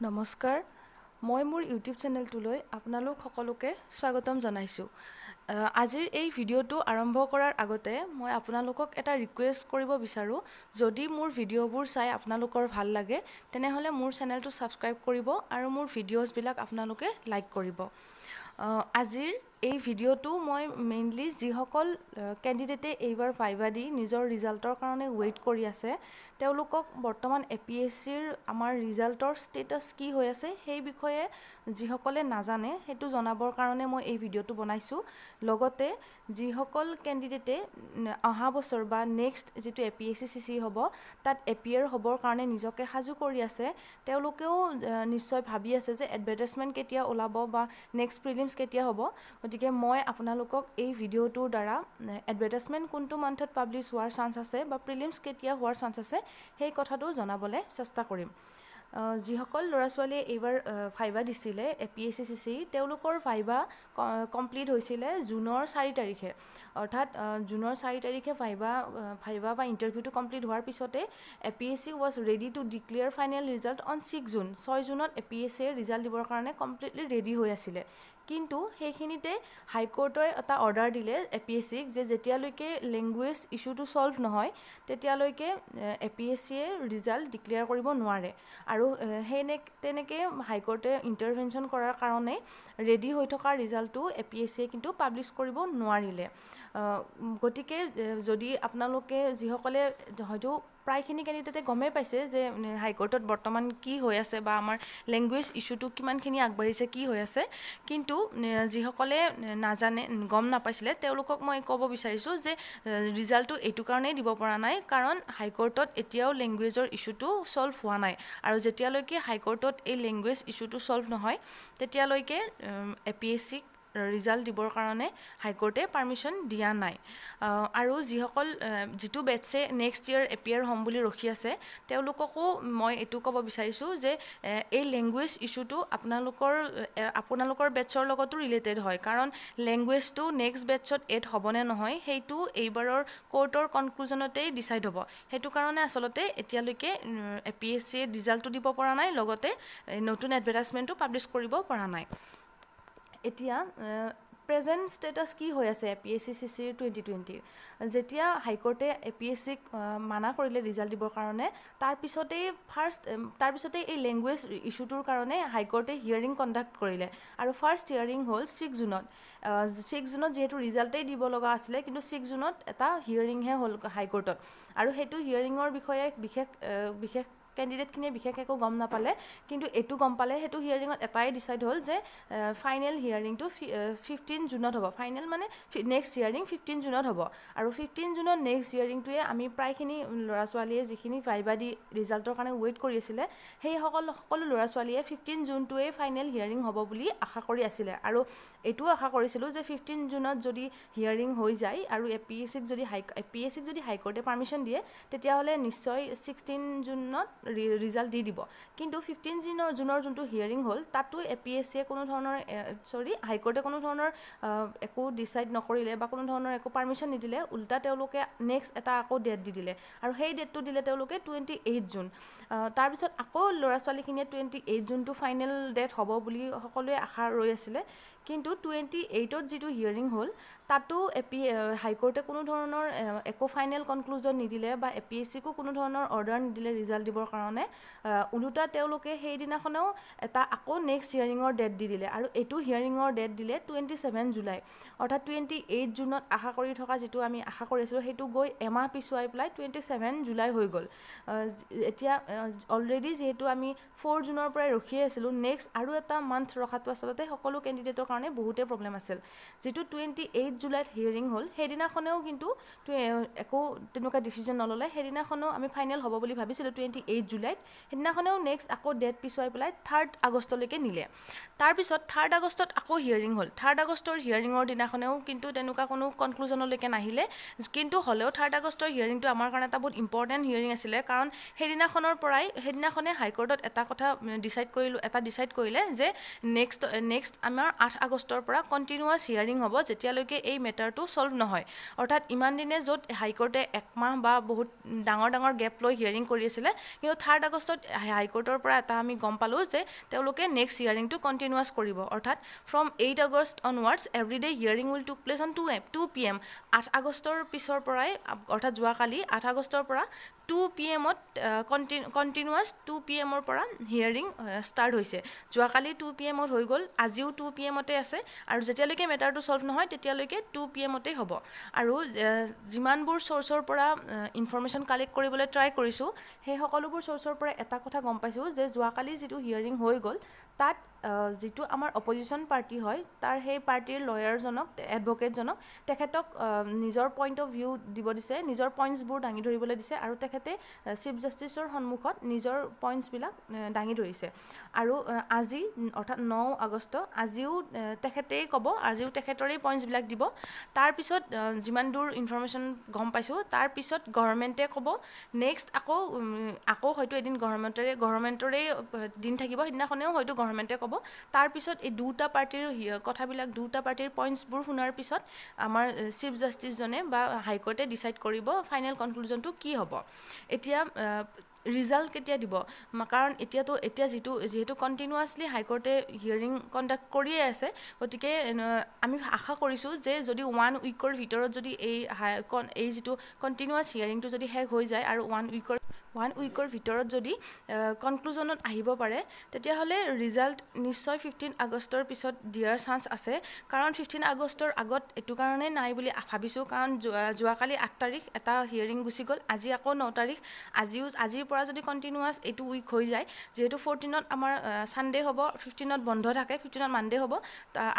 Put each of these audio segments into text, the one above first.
নমস্কাৰ। মই মোৰ ইউটিউব চেনেলটোলৈ আপোনালোক সকলোকে স্বাগতম জনাইছোঁ। আজিৰ এই ভিডিঅ'টো আৰম্ভ কৰাৰ আগতে মই আপোনালোকক এটা ৰিকুৱেষ্ট কৰিব বিচাৰোঁ। যদি মোৰ ভিডিঅ'বোৰ চাই আপোনালোকৰ ভাল লাগে তেনেহ'লে মোৰ চেনেলটো ছাবস্ক্ৰাইব কৰিব আৰু মোৰ ভিডিঅ'ছবিলাক আপোনালোকে লাইক কৰিব। আজিৰ এই ভিডিঅ'টো মই মেইনলি যিসকল কেণ্ডিডেটে এইবাৰ ভাইবা দি নিজৰ ৰিজাল্টৰ কাৰণে ৱেইট কৰি আছে তেওঁলোকক বৰ্তমান এ পি এছ চিৰ আমাৰ ৰিজাল্টৰ ষ্টেটাছ কি হৈ আছে সেই বিষয়ে যিসকলে নাজানে সেইটো জনাবৰ কাৰণে মই এই ভিডিঅ'টো বনাইছোঁ। লগতে যিসকল কেণ্ডিডেটে অহা বছৰ বা নেক্সট যিটো A P S C C C হ'ব তাত এপিয়াৰ হ'বৰ কাৰণে নিজকে সাজু কৰি আছে তেওঁলোকেও নিশ্চয় ভাবি আছে যে এডভাৰটাইজমেণ্ট কেতিয়া ওলাব বা নেক্সট প্ৰিলিমছ কেতিয়া হ'ব? গতিকে মই আপোনালোকক এই ভিডিঅ'টোৰ দ্বাৰা এডভাৰটাইজমেণ্ট কোনটো মান্থত পাব্লিছ হোৱাৰ চান্স আছে বা প্ৰিলিমছ কেতিয়া হোৱাৰ চান্স আছে সেই কথাটো জনাবলৈ চেষ্টা কৰিম। যিসকল ল'ৰা ছোৱালীয়ে এইবাৰ ভাইবা দিছিলে A P S C C C তেওঁলোকৰ ভাইবা কমপ্লিট হৈছিলে জুনৰ চাৰি তাৰিখে। অৰ্থাৎ জুনৰ চাৰি তাৰিখে ভাইবা ভাইবা বা ইণ্টাৰভিউটো কমপ্লিট হোৱাৰ পিছতে A P S C was ready to declare final result on six June ছয় জুনত এ পি এছ চিয়ে ৰিজাল্ট দিবৰ কাৰণে কমপ্লিটলি ৰেডি হৈ আছিলে। কিন্তু সেইখিনিতে হাইকোৰ্টে এটা অৰ্ডাৰ দিলে এ পি এছ চিক যে যেতিয়ালৈকে লেংগুৱেজ ইছ্যুটো ছল্ভ নহয় তেতিয়ালৈকে এ পি এছ চিয়ে ৰিজাল্ট ডিক্লেয়াৰ কৰিব নোৱাৰে। আৰু সেনে তেনেকৈ হাইকোৰ্টে ইণ্টাৰভেনশ্যন কৰাৰ কাৰণে ৰেডি হৈ থকা ৰিজাল্টটো এ পি এছ চিয়ে কিন্তু পাব্লিছ কৰিব নোৱাৰিলে। গতিকে যদি আপোনালোকে যিসকলে হয়তো প্ৰায়খিনি কেণ্ডিডেটে গমেই পাইছে যে হাইকোৰ্টত বৰ্তমান কি হৈ আছে বা আমাৰ লেংগুৱেজ ইছ্যুটো কিমানখিনি আগবাঢ়িছে কি হৈ আছে কিন্তু যিসকলে নাজানে গম নাপাইছিলে তেওঁলোকক মই ক'ব বিচাৰিছোঁ যে ৰিজাল্টটো এইটো কাৰণেই দিব পৰা নাই কাৰণ হাইকোৰ্টত এতিয়াও লেংগুৱেজৰ ইছ্যুটো ছল্ভ হোৱা নাই। আৰু যেতিয়ালৈকে হাইকোৰ্টত এই লেংগুৱেজ ইছ্যুটো ছল্ভ নহয় তেতিয়ালৈকে এ পি এছ চিক ৰিজাল্ট দিবৰ কাৰণে হাইকোৰ্টে পাৰ্মিশ্যন দিয়া নাই। আৰু যিসকল যিটো বেটছে নেক্সট ইয়েৰ এপিয়াৰ হ'ম বুলি ৰখি আছে তেওঁলোককো মই এইটো ক'ব বিচাৰিছোঁ যে এই লেংগুৱেজ ইছ্যুটো আপোনালোকৰ আপোনালোকৰ বেটছৰ লগতো ৰিলেটেড হয়। কাৰণ লেংগুৱেজটো নেক্সট বেটছত এড হ'বনে নহয় সেইটো এইবাৰৰ কোৰ্টৰ কনক্লুজনতেই ডিচাইড হ'ব। সেইটো কাৰণে আচলতে এতিয়ালৈকে এ পি এছ চিয়ে ৰিজাল্টটো দিব পৰা নাই লগতে নতুন এডভাৰটাইজমেণ্টো পাব্লিছ কৰিব পৰা নাই। এতিয়া প্ৰেজেণ্ট ষ্টেটাছ কি হৈ আছে A P S C C চিৰ টুৱেণ্টি টুৱেণ্টিৰ যেতিয়া হাইকোৰ্টে এ পি এছ চিক মানা কৰিলে ৰিজাল্ট দিবৰ কাৰণে তাৰপিছতেই ফাৰ্ষ্ট তাৰপিছতেই এই লেংগুৱেজ ইছ্যুটোৰ কাৰণে হাইকোৰ্টে হিয়াৰিং কণ্ডাক্ট কৰিলে। আৰু ফাৰ্ষ্ট হিয়াৰিং হ'ল ছিক্স জুনত। ছিক্স জুনত যিহেতু ৰিজাল্টেই দিব লগা আছিলে কিন্তু ছিক্স জুনত এটা হিয়াৰিংহে হ'ল হাইকোৰ্টত। আৰু সেইটো হিয়াৰিঙৰ বিষয়ে বিশেষ বিশেষ কেণ্ডিডেটখিনিয়ে বিশেষ একো গম নাপালে। কিন্তু এইটো গম পালে সেইটো হিয়াৰিঙত এটাই ডিচাইড হ'ল যে ফাইনেল হিয়াৰিংটো ফিফটিন জুনত হ'ব। ফাইনেল মানে নেক্সট হিয়াৰিং ফিফটিন জুনত হ'ব। আৰু ফিফটিন জুনত নেক্সট হিয়াৰিংটোৱে আমি প্ৰায়খিনি ল'ৰা ছোৱালীয়ে যিখিনি ভাইবা দি ৰিজাল্টৰ কাৰণে ৱেইট কৰি আছিলে সেই সকলো ল'ৰা ছোৱালীয়ে ফিফটিন জুনটোৱে ফাইনেল হিয়াৰিং হ'ব বুলি আশা কৰি আছিলে। আৰু এইটোও আশা কৰিছিলোঁ যে ফিফটিন জুনত যদি হিয়াৰিং হৈ যায় আৰু এ পি এছ চিক যদি হাই পি এছ চিক যদি হাইকোৰ্টে পাৰ্মিশ্যন দিয়ে তেতিয়াহ'লে নিশ্চয় ছিক্সটিন জুনত ৰিজাল্ট দি দিব। কিন্তু ফিফটিন জুনৰ জুনৰ যোনটো হিয়াৰিং হ'ল তাতো এ পি এছ চিয়ে কোনো ধৰণৰ চৰি হাইকোৰ্টে কোনো ধৰণৰ একো ডিচাইড নকৰিলে বা কোনো ধৰণৰ একো পাৰ্মিশ্যন নিদিলে ওলোটা তেওঁলোকে নেক্সট এটা আকৌ ডেট দি দিলে। আৰু সেই ডেটটো দিলে তেওঁলোকে টুৱেণ্টি এইট জুন তাৰপিছত আকৌ ল'ৰা ছোৱালীখিনিয়ে টুৱেণ্টি এইট জুনটো ফাইনেল ডেট হ'ব বুলি সকলোৱে আশা ৰৈ আছিলে। কিন্তু টুৱেণ্টি এইটত যিটো হিয়াৰিং হ'ল তাতো এ পি হাইকোৰ্টে কোনো ধৰণৰ একো ফাইনেল কনক্লুজন নিদিলে বা এ পি এছ চিকো কোনো ধৰণৰ অৰ্ডাৰ নিদিলে ৰিজাল্ট দিবৰ কাৰণে ওলোটা তেওঁলোকে সেইদিনাখনেও এটা আকৌ নেক্সট হিয়াৰিঙৰ ডেট দি দিলে আৰু এইটো হিয়াৰিঙৰ ডেট দিলে টুৱেণ্টি ছেভেন জুলাই। অৰ্থাৎ টুৱেণ্টি এইট জুনত আশা কৰি থকা যিটো আমি আশা কৰি আছিলোঁ সেইটো গৈ এমাহ পিছুৱাই পেলাই টুৱেণ্টি ছেভেন জুলাই হৈ গ'ল। এতিয়া অলৰেডি যিহেতু আমি ফ'ৰ জুনৰ পৰাই ৰখিয়ে আছিলোঁ নেক্সট আৰু এটা মান্থ ৰখাটো আচলতে সকলো কেণ্ডিডেটৰ কাৰণে বহুতেই প্ৰব্লেম আছিল। যিটো টুৱেণ্টি এইট জুলাইত হিয়াৰিং হ'ল সেইদিনাখনেও কিন্তু একো তেনেকুৱা ডিচিজন নল'লে। সেইদিনাখনেও আমি ফাইনেল হ'ব বুলি ভাবিছিলোঁ টুৱেণ্টি এইট জুলাইত। সেইদিনাখনেও নেক্সট আকৌ ডেট পিছুৱাই পেলাই থাৰ্ড আগষ্টলৈকে নিলে। তাৰপিছত থাৰ্ড আগষ্টত আকৌ হিয়াৰিং হ'ল। থাৰ্ড আগষ্টৰ হিয়াৰিঙৰ দিনাখনেও কিন্তু তেনেকুৱা কোনো কনক্লুজনলৈকে নাহিলে। কিন্তু হ'লেও থাৰ্ড আগষ্টৰ হিয়াৰিংটো আমাৰ কাৰণে এটা বহুত ইম্পৰ্টেণ্ট হিয়াৰিং আছিলে। কাৰণ সেইদিনাখনৰ পৰাই সেইদিনাখনে হাইকোৰ্টত এটা কথা ডিচাইড কৰিলোঁ এটা ডিচাইড কৰিলে যে নেক্সট নেক্সট আমাৰ আঠ আগষ্টৰ পৰা কণ্টিনিউৱাছ হিয়াৰিং হ'ব যেতিয়ালৈকে এই মেটাৰটো ছল্ভ নহয়। অৰ্থাৎ ইমান দিনে য'ত হাইকোৰ্টে একমাহ বা বহুত ডাঙৰ ডাঙৰ গেপ লৈ হিয়াৰিং কৰি আছিলে কিন্তু থাৰ্ড আগষ্টত হাইকোৰ্টৰ পৰা এটা আমি গম পালোঁ যে তেওঁলোকে নেক্সট হিয়াৰিংটো কণ্টিনিউৱাছ কৰিব। অৰ্থাৎ from eight August onwards everyday hearing will took place on two to P M আঠ আগষ্টৰ পিছৰ পৰাই অৰ্থাৎ যোৱাকালি আঠ আগষ্টৰ পৰা টু পি এমত কণ্টি কণ্টিনিউৱাছ টু পি এমৰ পৰা হিয়াৰিং ষ্টাৰ্ট হৈছে। যোৱাকালি টু পি এমত হৈ গ'ল আজিও টু পি এমতে আছে। আৰু যেতিয়ালৈকে মেটাৰটো ছল্ভ নহয় তেতিয়ালৈকে টু পি এমতেই হ'ব। আৰু যিমানবোৰ চ'ৰ্চৰ পৰা ইনফৰ্মেশ্যন কালেক্ট কৰিবলৈ ট্ৰাই কৰিছোঁ সেই সকলোবোৰ চ'ৰ্চৰ পৰা এটা কথা গম পাইছোঁ যে যোৱাকালি যিটো হিয়াৰিং হৈ গ'ল তাত যিটো আমাৰ অপজিশ্যন পাৰ্টি হয় তাৰ সেই পাৰ্টীৰ লয়াৰজনক এডভকেটজনক তেখেতক নিজৰ পইণ্ট অফ ভিউ দিব দিছে নিজৰ পইণ্টছবোৰ দাঙি ধৰিবলৈ দিছে আৰু তেখেতে চিফ জাষ্টিছৰ সন্মুখত নিজৰ পইণ্টছবিলাক দাঙি ধৰিছে। আৰু আজি অৰ্থাৎ ন আগষ্ট আজিও তেখেতেই ক'ব আজিও তেখেতৰেই পইণ্টছবিলাক দিব। তাৰপিছত যিমান দূৰ ইনফৰ্মেশ্যন গম পাইছোঁ তাৰপিছত গভৰ্ণমেণ্টে ক'ব নেক্সট আকৌ আকৌ হয়তো এদিন গভৰ্ণমেণ্টৰে গভৰ্ণমেণ্টৰে দিন থাকিব সেইদিনাখনেও হয়তো গভৰ্ণমেণ্টে ক'ব। তাৰপিছত এই দুটা পাৰ্টীৰ কথাবিলাক দুটা পাৰ্টীৰ পইণ্টছবোৰ শুনাৰ পিছত আমাৰ চিফ জাষ্টিছজনে বা হাইকোৰ্টে ডিচাইড কৰিব ফাইনেল কনক্লুজনটো কি হ'ব। এতিয়া ৰিজাল্ট কেতিয়া দিব? কাৰণ এতিয়াতো এতিয়া যিটো যিহেতু কণ্টিনিউৱাছলি হাইকোৰ্টে হিয়াৰিং কণ্ডাক্ট কৰিয়ে আছে গতিকে আমি আশা কৰিছোঁ যে যদি ওৱান উইকৰ ভিতৰত যদি এই হাই এই যিটো কণ্টিনিউৱাছ হিয়াৰিংটো যদি শেষ হৈ যায় আৰু ওৱান উইকৰ ওৱান উইকৰ ভিতৰত যদি কনক্লুজনত আহিব পাৰে তেতিয়াহ'লে ৰিজাল্ট নিশ্চয় ফিফটিন আগষ্টৰ পিছত দিয়াৰ চান্স আছে। কাৰণ ফিফটিন আগষ্টৰ আগত এইটো কাৰণেই নাই বুলি ভাবিছোঁ কাৰণ যোৱা যোৱাকালি আঠ তাৰিখ এটা হিয়াৰিং গুচি গ'ল আজি আকৌ ন তাৰিখ। আজিও আজিৰ পৰা যদি কণ্টিনিউৱাছ এইটো উইক হৈ যায় যিহেতু ফৰ্টিনত আমাৰ ছানডে হ'ব ফিফটিনত বন্ধ থাকে ফিফটিনত মানডে হ'ব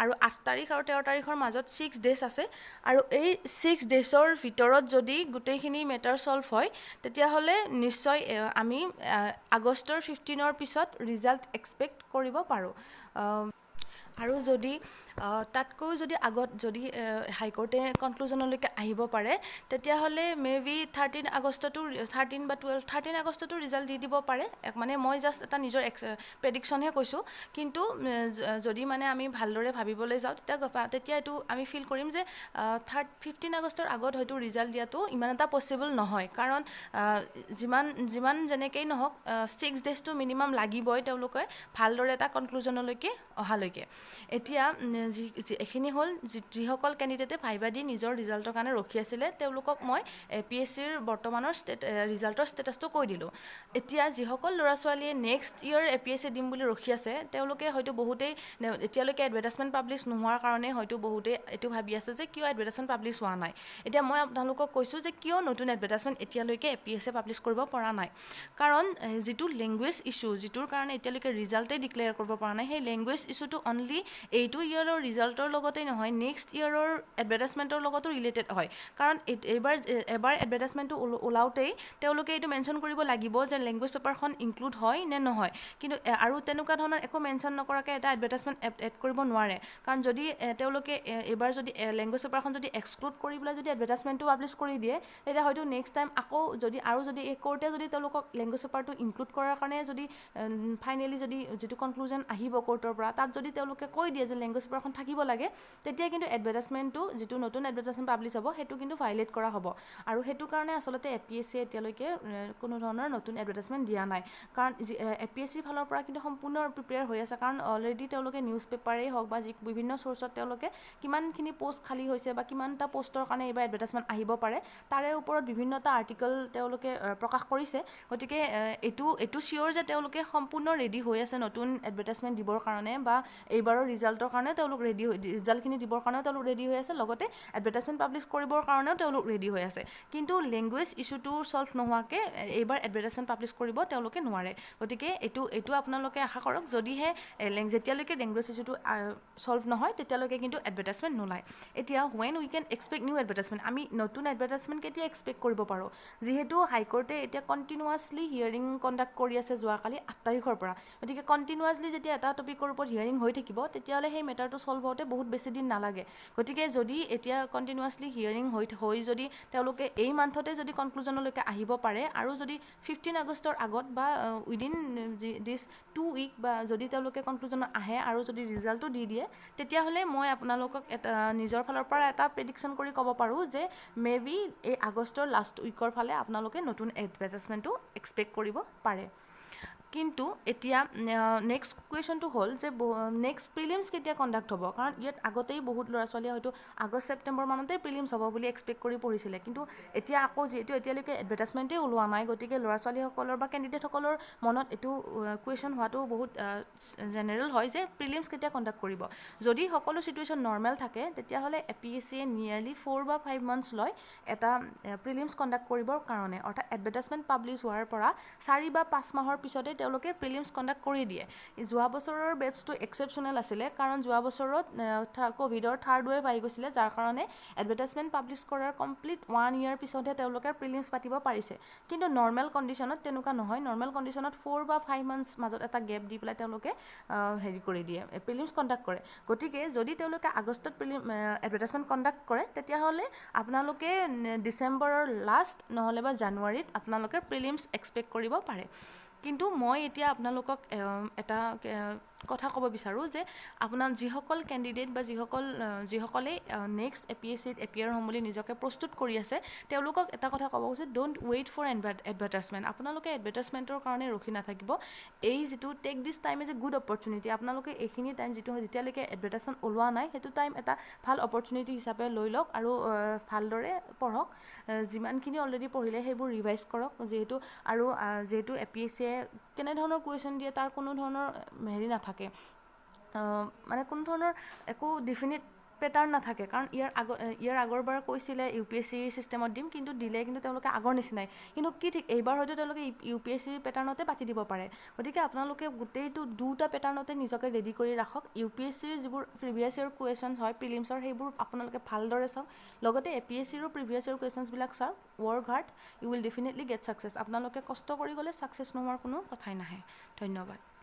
আৰু আঠ তাৰিখ আৰু তেৰ তাৰিখৰ মাজত ছিক্স ডেজ আছে। আৰু এই ছিক্স ডেজৰ ভিতৰত যদি গোটেইখিনি মেটাৰ ছল্ভ হয় তেতিয়াহ'লে নিশ্চয় আমি আগষ্টৰ ফিফটিনৰ পিছত ৰিজাল্ট এক্সপেক্ট কৰিব পাৰোঁ। আৰু যদি তাতকৈও যদি আগত যদি হাইকোৰ্টে কনক্লুজনলৈকে আহিব পাৰে তেতিয়াহ'লে মে বি থাৰ্টিন আগষ্টতো থাৰ্টিন বা টুৱেল্ভ থাৰ্টিন আগষ্টতো ৰিজাল্ট দি দিব পাৰে। মানে মই জাষ্ট এটা নিজৰ এক্স প্ৰেডিকশ্যনহে কৈছোঁ। কিন্তু যদি মানে আমি ভালদৰে ভাবিবলৈ যাওঁ তেতিয়া তেতিয়া এইটো আমি ফিল কৰিম যে থাৰ্ড ফিফটিন আগষ্টৰ আগত হয়তো ৰিজাল্ট দিয়াটো ইমান এটা পচিবল নহয়। কাৰণ যিমান যিমান যেনেকেই নহওক ছিক্স ডেজটো মিনিমাম লাগিবই তেওঁলোকে ভালদৰে এটা কনক্লুজনলৈকে অহালৈকে। এতিয়া যি এইখিনি হ'ল যিসকল কেণ্ডিডেটে ভাইবা দি নিজৰ ৰিজাল্টৰ কাৰণে ৰখি আছিলে তেওঁলোকক মই এ পি এছ চিৰ বৰ্তমানৰ ষ্টেট ৰিজাল্টৰ ষ্টেটাছটো কৈ দিলোঁ। এতিয়া যিসকল ল'ৰা ছোৱালীয়ে next year A P S C দিম বুলি ৰখি আছে তেওঁলোকে হয়তো বহুতেই এতিয়ালৈকে এডভাৰটাইজমেণ্ট পাব্লিছ নোহোৱাৰ কাৰণে হয়তো বহুতেই এইটো ভাবি আছে যে কিয় এডভাৰটাইজমেণ্ট পাব্লিছ হোৱা নাই। এতিয়া মই আপোনালোকক কৈছোঁ যে কিয় নতুন এডভাৰটাইজমেণ্ট এতিয়ালৈকে A P S A publish কৰিব পৰা নাই। কাৰণ যিটো লেংগুৱেজ ইছ্যু যিটোৰ কাৰণে এতিয়ালৈকে ৰিজাল্টেই ডিক্লেয়াৰ কৰিব পৰা নাই সেই লেংগুৱেজ ইছ্যুটো অনলি এইটো ইয়েৰৰ ৰিজাল্টৰ লগতেই নহয় নেক্সট ইয়েৰৰ এডভাৰটাইজমেণ্টৰ লগতো ৰিলেটেড হয়। কাৰণ এইবাৰ এবাৰ এডভাৰটাইজমেণ্টটো ওলাওঁতেই তেওঁলোকে এইটো মেনশ্যন কৰিব লাগিব যে লেংগুৱেজ পেপাৰখন ইনক্লুড হয় নে নহয়। কিন্তু আৰু তেনেকুৱা ধৰণৰ একো মেনশ্যন নকৰাকৈ এটা এডভাৰটাইজমেণ্ট এড কৰিব নোৱাৰে। কাৰণ যদি তেওঁলোকে এইবাৰ যদি লেংগুৱেজ পেপাৰখন যদি এক্সক্লুড কৰি পেলাই যদি এডভাৰটাইজমেণ্টটো পাব্লিছ কৰি দিয়ে তেতিয়া হয়তো নেক্সট টাইম আকৌ যদি আৰু যদি এই কোৰ্টে যদি তেওঁলোকক লেংগুৱেজ পেপাৰটো ইনক্লুড কৰাৰ কাৰণে যদি ফাইনেলি যদি যিটো কনক্লুজন আহিব কোৰ্টৰ পৰা তাত যদি তেওঁলোকে কৈ দিয়ে যে লেংগুৱেজ পেপাৰখন থাকিব লাগে তেতিয়া কিন্তু এডভাৰটাইজমেণ্টটো যিটো নতুন এডভাৰটাইজমেণ্ট পাব্লিছ হ'ব সেইটো কিন্তু ভাইলেট কৰা হ'ব। আৰু সেইটো কাৰণে আচলতে এ পি এছ চিয়ে এতিয়ালৈকে কোনো ধৰণৰ নতুন এডভাৰটাইজমেণ্ট দিয়া নাই। কাৰণ এ পি এছ চিৰ ফালৰ পৰা কিন্তু সম্পূৰ্ণ প্ৰিপেয়াৰ হৈ আছে। কাৰণ অলৰেডি তেওঁলোকে নিউজ পেপাৰেই হওক বা যি বিভিন্ন চ'ৰ্চত তেওঁলোকে কিমানখিনি পষ্ট খালী হৈছে বা কিমানটা পষ্টৰ কাৰণে এইবাৰ এডভাৰটাইজমেণ্ট আহিব পাৰে তাৰে ওপৰত বিভিন্নটা আৰ্টিকল তেওঁলোকে প্ৰকাশ কৰিছে। গতিকে এইটো এইটো চিয়'ৰ যে তেওঁলোকে সম্পূৰ্ণ ৰেডি হৈ আছে নতুন এডভাৰটাইজমেণ্ট দিবৰ কাৰণে বা এইবাৰৰ ৰিজাল্টৰ কাৰণে তেওঁলোক ৰেডি হৈ ৰিজাল্টখিনি দিবৰ কাৰণেও তেওঁলোক ৰেডি হৈ আছে লগতে এডভাৰটাইজমেণ্ট পাব্লিছ কৰিবৰ কাৰণেও তেওঁলোক ৰেডি হৈ আছে। কিন্তু লেংগুৱেজ ইছ্যুটো ছল্ভ নোহোৱাকৈ এইবাৰ এডভাৰটাইজমেণ্ট পাব্লিছ কৰিব তেওঁলোকে নোৱাৰে। গতিকে এইটো এইটো আপোনালোকে আশা কৰক যদিহে যেতিয়ালৈকে লেংগুৱেজ ইছ্যুটো ছল্ভ নহয় তেতিয়ালৈকে কিন্তু এডভাৰটাইজমেণ্ট নোলায়। এতিয়া when we can expect new advertisement আমি নতুন এডভাৰটাইজমেণ্ট কেতিয়া এক্সপেক্ট কৰিব পাৰোঁ? যিহেতু হাইকোৰ্টে এতিয়া কণ্টিনিউৱাছলি হিয়াৰিং কণ্ডাক্ট কৰি আছে যোৱাকালি আঠ তাৰিখৰ পৰা। গতিকে কণ্টিনিউৱাছলি যেতিয়া এটা টপিকৰ ওপৰত হিয়াৰিং হৈ থাকিব তেতিয়াহ'লে সেই মেটাৰটো ছল্ভ হওঁতে বহুত বেছি দিন নালাগে। গতিকে যদি এতিয়া কণ্টিনিউৱাছলি হিয়াৰিং হৈ হৈ যদি তেওঁলোকে এই মান্থতে যদি কনক্লুজনলৈকে আহিব পাৰে আৰু যদি ফিফটিন আগষ্টৰ আগত বা উইদিন দিছ টু উইক বা যদি তেওঁলোকে কনক্লুজনত আহে আৰু যদি ৰিজাল্টটো দি দিয়ে তেতিয়াহ'লে মই আপোনালোকক এটা নিজৰ ফালৰ পৰা এটা প্ৰেডিকশ্যন কৰি ক'ব পাৰোঁ যে মে বি এই আগষ্টৰ লাষ্ট উইকৰ ফালে আপোনালোকে নতুন এডভাৰটাইজমেণ্টটো এক্সপেক্ট কৰিব পাৰে। কিন্তু এতিয়া নেক্সট কুৱেশ্যনটো হ'ল যে নেক্সট প্ৰিলিমছ কেতিয়া কণ্ডাক্ট হ'ব? কাৰণ ইয়াত আগতেই বহুত ল'ৰা ছোৱালীয়ে হয়তো আগষ্ট ছেপ্টেম্বৰ মানতেই প্ৰিলিমছ হ'ব বুলি এক্সপেক্ট কৰি পঢ়িছিলে। কিন্তু এতিয়া আকৌ যিহেতু এতিয়ালৈকে এডভাৰটাইজমেণ্টেই ওলোৱা নাই গতিকে ল'ৰা ছোৱালীসকলৰ বা কেণ্ডিডেটসকলৰ মনত এইটো কুৱেশ্যন হোৱাটো বহুত জেনেৰেল হয় যে প্ৰিলিমছ কেতিয়া কণ্ডাক্ট কৰিব। যদি সকলো চিটুৱেশ্যন নৰ্মেল থাকে তেতিয়াহ'লে A P S C nearly four বা ফাইভ মান্থছ লয় এটা প্ৰিলিমছ কণ্ডাক্ট কৰিবৰ কাৰণে। অৰ্থাৎ এডভাৰটাইজমেণ্ট পাব্লিছ হোৱাৰ পৰা চাৰি বা পাঁচ মাহৰ পিছতে তেওঁলোকে প্ৰিলিমছ কণ্ডাক্ট কৰি দিয়ে। যোৱা বছৰৰ বেটছটো এক্সেপশ্যনেল আছিলে কাৰণ যোৱা বছৰত ক'ভিডৰ থাৰ্ড ৱেভ আহি গৈছিলে যাৰ কাৰণে এডভাৰটাইজমেণ্ট পাব্লিছ কৰাৰ কমপ্লিট ওৱান ইয়াৰ পিছতহে তেওঁলোকে প্ৰিলিমছ পাতিব পাৰিছে। কিন্তু নৰ্মেল কণ্ডিশ্যনত তেনেকুৱা নহয়। নৰ্মেল কণ্ডিশ্যনত ফ'ৰ বা ফাইভ মান্থছ মাজত এটা গেপ দি পেলাই তেওঁলোকে হেৰি কৰি দিয়ে প্ৰিলিমছ কণ্ডাক্ট কৰে। গতিকে যদি তেওঁলোকে আগষ্টত প্ৰিলিম এডভাৰটাইজমেণ্ট কণ্ডাক্ট কৰে তেতিয়াহ'লে আপোনালোকে ডিচেম্বৰৰ লাষ্ট নহ'লে বা জানুৱাৰীত আপোনালোকে প্ৰিলিমছ এক্সপেক্ট কৰিব পাৰে। কিন্তু মই এতিয়া আপোনালোকক এটা কথা ক'ব বিচাৰোঁ যে আপোনাৰ যিসকল কেণ্ডিডেট বা যিসকল যিসকলে নেক্সট এ পি এছ চিত এপিয়াৰ হ'ম বুলি নিজকে প্ৰস্তুত কৰি আছে তেওঁলোকক এটা কথা ক'ব গৈছে ডোণ্ট ৱেইট ফৰ এডভাৰটাইজমেণ্ট আপোনালোকে এডভাৰটাইজমেণ্টৰ কাৰণে ৰখি নাথাকিব। এই যিটো take this time is a good opportunity আপোনালোকে এইখিনি টাইম যিটো যেতিয়ালৈকে এডভাৰটাইজমেণ্ট ওলোৱা নাই সেইটো টাইম এটা ভাল অপৰচুনিটি হিচাপে লৈ লওক আৰু ভালদৰে পঢ়ক। যিমানখিনি অলৰেডি পঢ়িলে সেইবোৰ ৰিভাইজ কৰক যিহেতু আৰু যিহেতু এ পি এছ চিয়ে কেনেধৰণৰ কুৱেশ্যন দিয়ে তাৰ কোনো ধৰণৰ হেৰি নাথাকে। নাথাকে। মানে কোনো ধৰণৰ একো ডিফিনিট পেটাৰ্ণ নাথাকে। কাৰণ ইয়াৰ আগ ইয়াৰ আগৰবাৰ কৈছিলে ইউ পি এছ চি চিষ্টেমত দিম কিন্তু দিলে কিন্তু তেওঁলোকে আগৰ নিচিনাই। কিন্তু কি ঠিক এইবাৰ হয়তো তেওঁলোকে ইউ পি এছ চি পেটাৰ্ণতে পাতি দিব পাৰে। গতিকে আপোনালোকে গোটেইটো দুটা পেটাৰ্ণতে নিজকে ৰেডি কৰি ৰাখক। ইউ পি এছ চিৰ যিবোৰ প্ৰিভিয়াছ ইয়েৰ কুৱেশ্যন হয় প্ৰিলিমছৰ সেইবোৰ আপোনালোকে ভালদৰে চাওক। লগতে এ পি এছ চিৰো প্ৰিভিয়াছ ইয়েৰ কুৱেশ্যনছবিলাক চাওক work hard you will definitely get success আপোনালোকে কষ্ট কৰি গ'লে ছাকচেছ নোহোৱাৰ কোনো কথাই নাহে। ধন্যবাদ।